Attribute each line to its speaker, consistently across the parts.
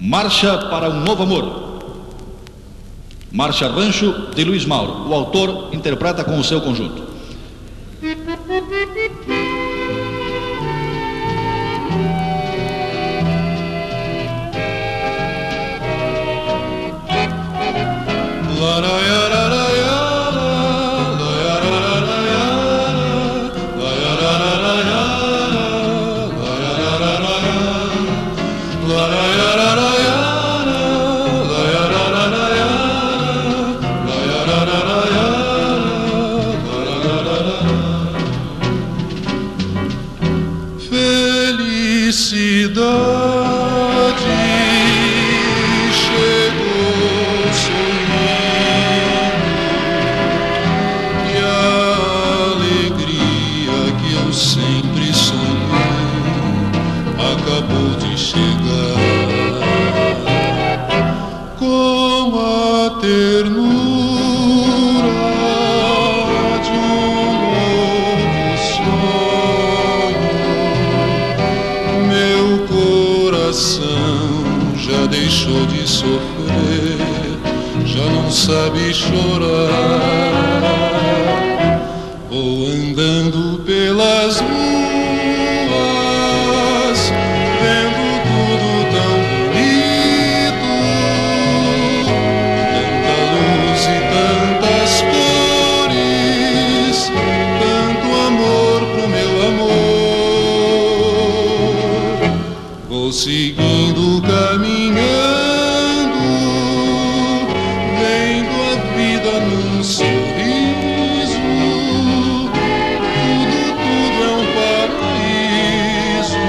Speaker 1: Marcha para um Novo Amor. Marcha Rancho de Luiz Mauro. O autor interpreta com o seu conjunto.
Speaker 2: Sonhei acabou de chegar coração já deixou de sofrer, já não sabe chorar. Vou andando pelas ruas, sorriso. Tudo, tudo é um paraíso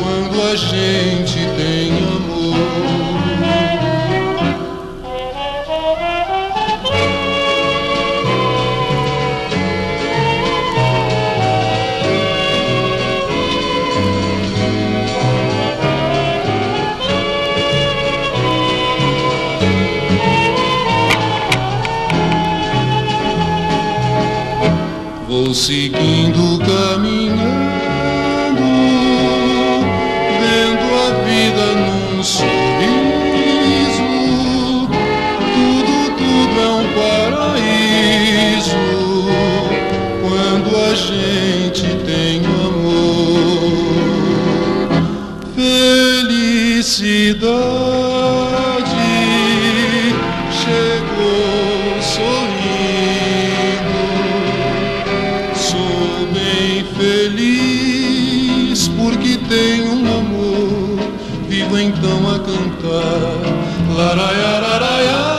Speaker 2: quando a gente tem amor. Seguindo, caminhando, vendo a vida num sorriso. Tudo, tudo é um paraíso quando a gente tem amor. Felicidade então a cantar. Laraiararaia.